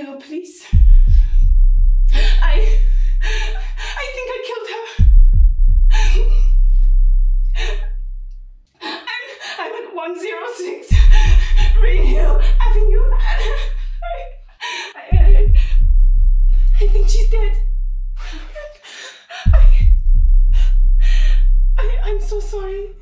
Hello, please. I. I think I killed her. I'm. I'm at 106 Rainhill Avenue. I, I, I, I think she's dead. I, I, I'm so sorry.